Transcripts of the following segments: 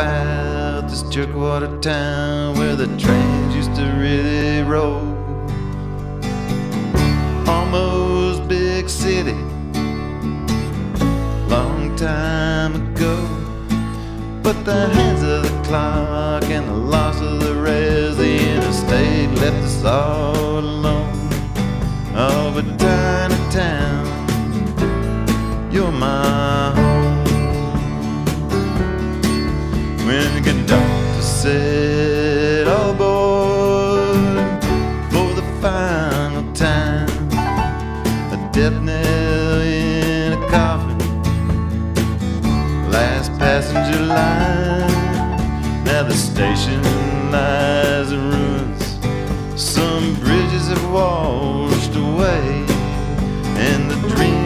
about this jerkwater town where the trains used to really roll. Almost big city, long time ago. But the hands of the clock and the loss of the rails, the interstate left us all alone. Oh, but tiny town, you're my When the conductor said, All aboard for the final time, a death knell in a coffin, last passenger line. Now the station lies in ruins, some bridges have washed away, and the dreams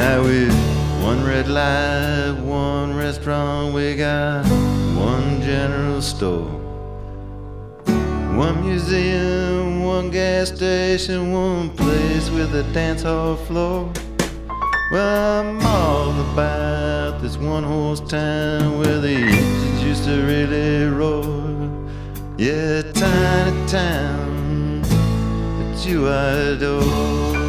With one red light, one restaurant, we got one general store. One museum, one gas station, one place with a dance hall floor. Well, I'm all about this one horse town where the engines used to really roar. Yeah, tiny town that you adore.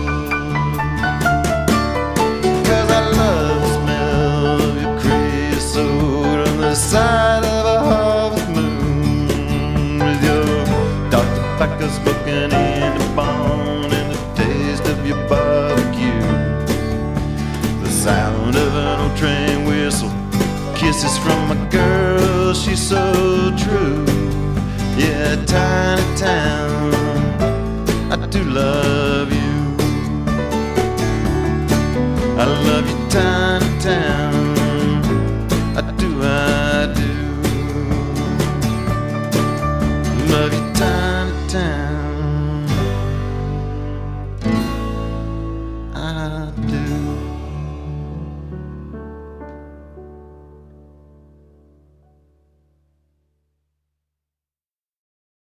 Dark a smoking in a barn and the taste of your barbecue. The sound of an old train whistle, kisses from a girl, she's so true. Yeah, tiny town, I do love